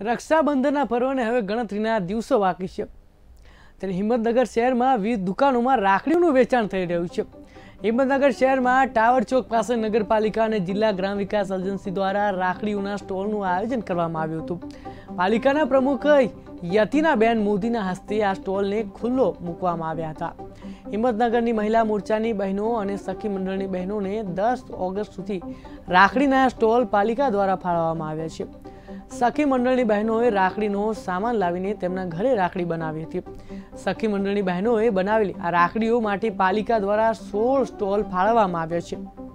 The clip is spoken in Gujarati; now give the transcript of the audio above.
રક્ષાબંધનના પર્વને હવે ગણતરીના દિવસો બાકી છે. ત્યારે હિંમતનગર શહેરમાં વિવિધ દુકાનોમાં રાખડીઓનું વેચાણ થઈ રહ્યું છે. હિંમતનગર શહેરમાં ટાવર ચોક પાસે નગરપાલિકા અને જિલ્લા ગ્રામ વિકાસ એજન્સી દ્વારા રાખડીઓના સ્ટોલનું આયોજન કરવામાં આવ્યું હતું. પાલિકાના પ્રમુખ યતિનાબેન મોદીના હસ્તે આ સ્ટોલને ખુલ્લો મૂકવામાં આવ્યા હતા. હિંમતનગરની મહિલા મોરચાની બહેનો અને સખી મંડળની બહેનોને દસ ઓગસ્ટ સુધી રાખડીના સ્ટોલ પાલિકા દ્વારા ફાળવવામાં આવ્યા છે. સખી મંડળની બહેનોએ રાખડીનો સામાન લાવીને તેમના ઘરે રાખડી બનાવી હતી. સખી મંડળની બહેનોએ બનાવેલી આ રાખડીઓ માટે પાલિકા દ્વારા સોળ સ્ટોલ ફાળવવામાં આવ્યા છે.